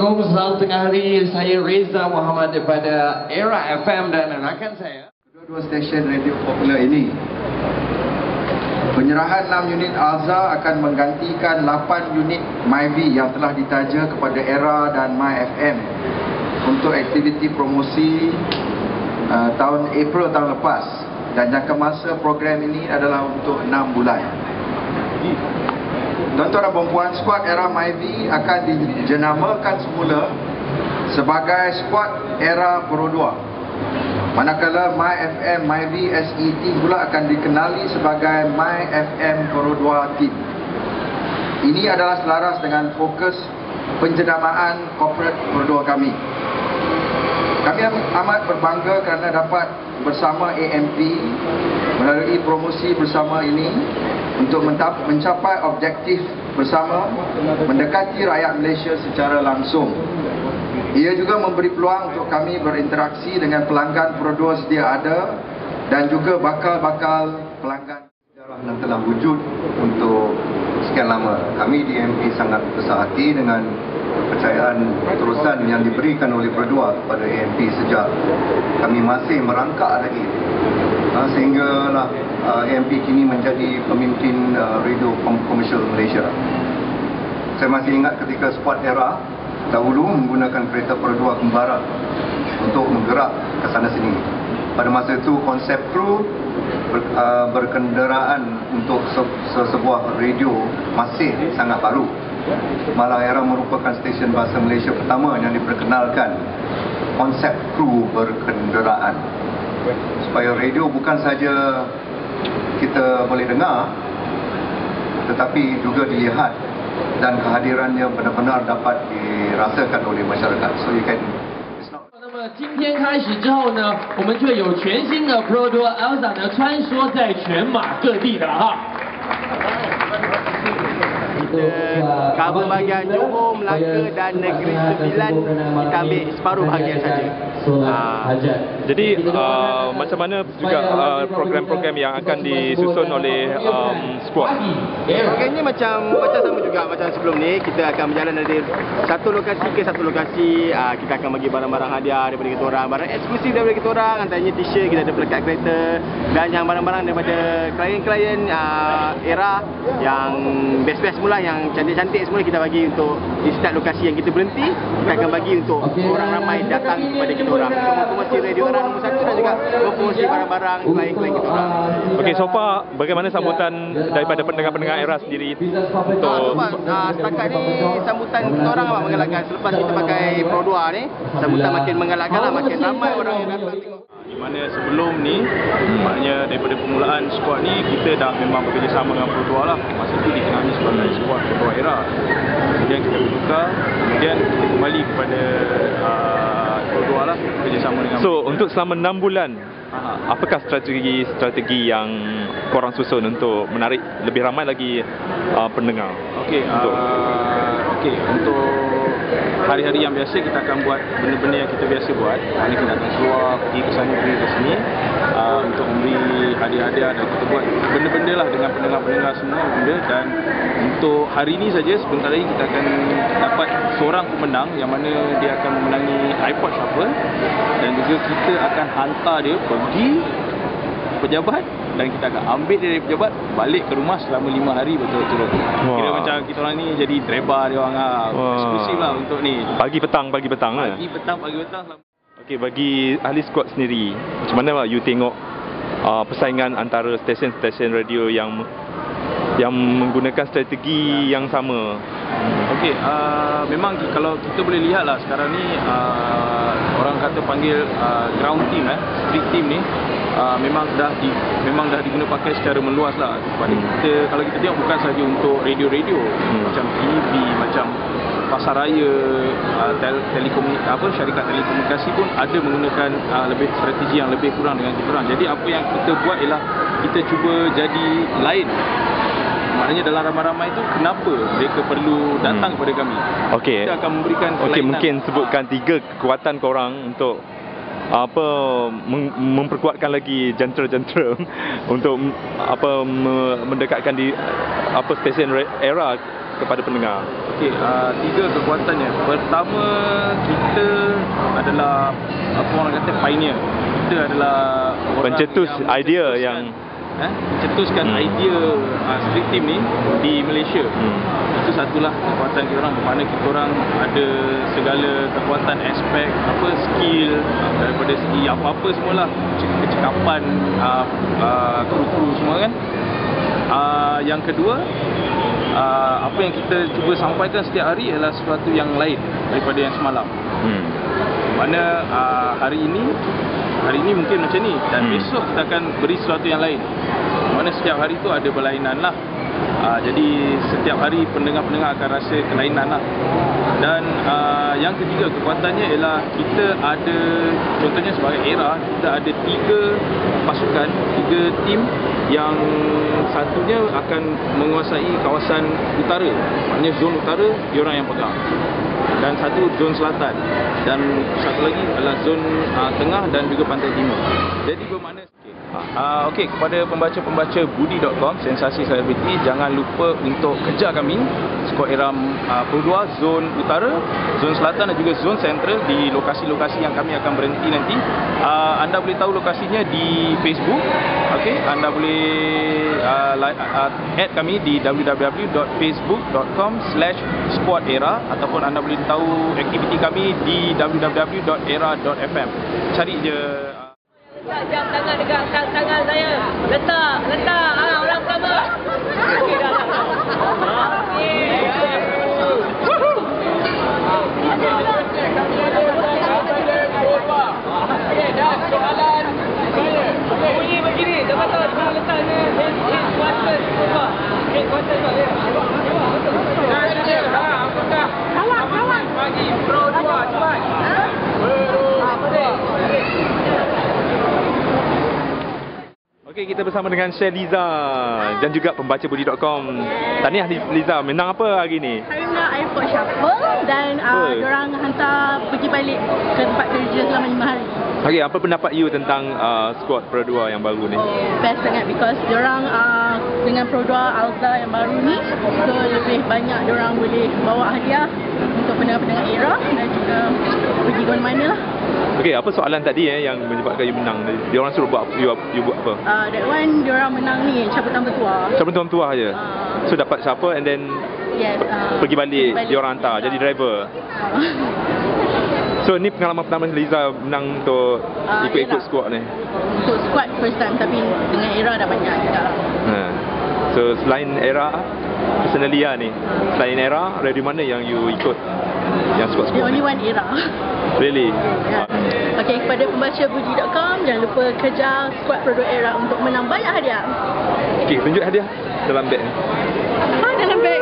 Assalamualaikum tengah hari saya Reza Muhammad daripada Era FM dan rakan saya. Kedua-dua stesen radio popular ini Penyerahan 6 unit Alza akan menggantikan 8 unit MyV yang telah ditaja kepada Era dan MyFM untuk aktiviti promosi uh, tahun April tahun lepas dan jangka masa program ini adalah untuk 6 bulan. Tuan-tuan dan perempuan, skuad era MyV akan dijenamakan semula sebagai skuad era Perodua. Manakala My FM, MyV SE Team pula akan dikenali sebagai My FM Perodua Team. Ini adalah selaras dengan fokus penjenamaan corporate Perodua kami. Kami amat berbangga kerana dapat bersama AMP melalui promosi bersama ini untuk mencapai objektif bersama mendekati rakyat Malaysia secara langsung. Ia juga memberi peluang untuk kami berinteraksi dengan pelanggan produk sedia ada dan juga bakal-bakal pelanggan yang telah wujud untuk sekian lama. Kami di MP sangat besar hati dengan kepercayaan terusan yang diberikan oleh Perdua kepada AMP sejak kami masih merangkak lagi uh, sehinggalah uh, AMP kini menjadi pemimpin uh, radio komersial Malaysia. Saya masih ingat ketika squad era dahulu menggunakan kereta Perdua kembara untuk menggerak ke sana sini. Pada masa itu konsep kru ber, uh, berkenderaan untuk se, se, sebuah radio masih sangat baru. Malah era merupakan stesen bahasa Malaysia pertama yang diperkenalkan konsep kru berkenderaan. Supaya radio bukan saja kita boleh dengar tetapi juga dilihat dan kehadirannya benar-benar dapat dirasakan oleh masyarakat. So you can 那么今天开始之后呢，我们就有全新的 Pro Duo Elsa 呢穿梭在全马各地的哈。 kita cover bahagian Johor, Melaka dan Negeri Sembilan. kita ambil separuh bahagian saja. Ah, jadi uh, macam mana juga uh, program-program yang akan disusun oleh um, squad? Program ni macam macam sama juga macam sebelum ni kita akan berjalan dari satu lokasi ke satu lokasi. Uh, kita akan bagi barang-barang hadiah daripada kita orang. Barang eksklusif daripada kita orang antaranya t-shirt kita ada pelekat kereta dan yang barang-barang daripada klien-klien uh, era yang best-best semula yang cantik-cantik semula kita bagi untuk di setiap lokasi yang kita berhenti kita akan bagi untuk orang ramai datang kepada kita orang. Untuk mempromosi radio orang nombor satu dan juga mempromosi barang-barang klien-klien kita orang. Okey, so far bagaimana sambutan daripada pendengar-pendengar era sendiri? Ah, untuk so far, ah, setakat ni sambutan kita orang amat menggalakkan selepas kita pakai Pro 2 ni sambutan makin menggalakkan lah makin ramai orang yang datang tengok mana sebelum ni maknanya daripada permulaan skuad ni kita dah memang bekerjasama dengan Pro 2 lah. Masa tu dikenali sebagai skuad Pro 2 era. Kemudian kita bertukar kemudian kita kembali kepada uh, Pro 2 lah bekerjasama dengan So untuk selama 6 bulan uh, apakah strategi-strategi yang korang susun untuk menarik lebih ramai lagi uh, pendengar? Okey, Untuk- uh, okey untuk hari-hari yang biasa kita akan buat benda-benda yang kita biasa buat. Mana kita akan keluar, pergi ke sana, pergi ke sini. Uh, untuk memberi hadiah-hadiah dan kita buat benda-benda lah dengan pendengar-pendengar semua benda. Dan untuk hari ini saja sebentar lagi kita akan dapat seorang pemenang yang mana dia akan memenangi iPod Shuffle. Dan juga kita akan hantar dia pergi pejabat dan kita akan ambil dia dari pejabat balik ke rumah selama lima hari betul-betul. Kira Wah. macam kita orang ni jadi driver dia orang lah. Wah. Eksklusif lah untuk ni. pagi petang pagi petang lah Pagi petang pagi petang selama Okey bagi ahli squad sendiri macam mana lah you tengok uh, persaingan antara stesen-stesen radio yang yang menggunakan strategi yang sama Okey, uh, memang kalau kita boleh lihat lah sekarang ni uh, orang kata panggil uh, ground team eh, street team ni uh, memang dah di, memang dah diguna pakai secara meluas lah kepada Hmm. kita kalau kita tengok bukan saja untuk radio-radio Hmm. macam TV macam pasar raya uh, tel, telekomun apa syarikat telekomunikasi pun ada menggunakan uh, lebih strategi yang lebih kurang dengan kita orang. Jadi apa yang kita buat ialah kita cuba jadi lain Maknanya dalam ramai-ramai itu kenapa mereka perlu datang Hmm. kepada kami. Okey. Kita akan memberikan Okey mungkin sebutkan tiga kekuatan korang untuk apa mem- memperkuatkan lagi jentera-jentera untuk apa me- mendekatkan di apa stesen era kepada pendengar. Okey, uh, tiga kekuatannya. Pertama, kita adalah apa orang kata pioneer. Kita adalah Pencetus idea mencetuskan- yang- eh, mencetuskan Hmm. idea uh, street team ni di Malaysia. Hmm. Itu satulah kekuatan kita orang bermakna kita orang ada segala kekuatan aspek apa skill daripada segi apa-apa semualah Cek- kecekapan uh, uh, kru-kru semua kan. Uh, yang kedua uh, apa yang kita cuba sampaikan setiap hari adalah sesuatu yang lain daripada yang semalam. Hmm. Mana uh, hari ini hari ini mungkin macam ni dan Hmm. besok kita akan beri sesuatu yang lain. Mana setiap hari tu ada berlainan lah. Uh, jadi setiap hari pendengar-pendengar akan rasa kelainan lah. Dan uh, yang ketiga kekuatannya ialah kita ada contohnya sebagai era kita ada tiga pasukan, tiga tim yang satunya akan menguasai kawasan utara. Maknanya zon utara diorang yang pegang dan satu zon selatan dan satu lagi adalah zon uh, tengah dan juga pantai timur. Jadi bermakna Uh, Okey, kepada pembaca-pembaca budi.com, sensasi selebriti, jangan lupa untuk kejar kami skor era uh, Pro 2 zon utara, zon selatan dan juga zon central di lokasi-lokasi yang kami akan berhenti nanti. Uh, anda boleh tahu lokasinya di Facebook. Okey, anda boleh uh, like, uh, add kami di www.facebook.com/squadera ataupun anda boleh tahu aktiviti kami di www.era.fm. Cari je uh, Jam tangan dekat tang tangan saya. Letak, letak. Ah, orang pertama. Okey dah dah. Bunyi begini, dapat tahu di mana letaknya head head quarter apa? Head quarter tu ya. Kawan, kawan. Bagi pro 2 cepat. Pro apa dia? Okey, kita bersama dengan Share Liza dan juga pembaca budi.com. Tahniah Liza, menang apa hari ni? Hari ni airport shuffle dan uh, Oi. diorang hantar pergi balik ke tempat kerja selama 5 hari. Okey, apa pendapat you tentang uh, squad Pro 2 yang baru ni? Best sangat because diorang uh, dengan Pro 2 Alta yang baru ni so lebih banyak diorang boleh bawa hadiah untuk pendengar-pendengar era dan juga pergi ke mana lah. Okey, apa soalan tadi eh yang menyebabkan you menang? Dia orang suruh buat you, you buat apa? Uh, that one diorang menang ni cabutan bertuah. Siapa tuan tua je. Ah. So dapat siapa and then Yes. Uh, pergi balik, dia orang hantar jadi driver. So ni pengalaman pertama Liza menang untuk Ah, ikut-ikut squad ni. Untuk squad first time tapi dengan era dah banyak juga lah. Ha. So selain era personally lah ni. Selain era, dari mana yang you ikut yang The squad-squad only ni? one era. Really? Ya. Okey, kepada pembaca budi.com jangan lupa kejar squad produk era untuk menang banyak hadiah. Okey, tunjuk hadiah dalam beg ni. Ha, dalam beg.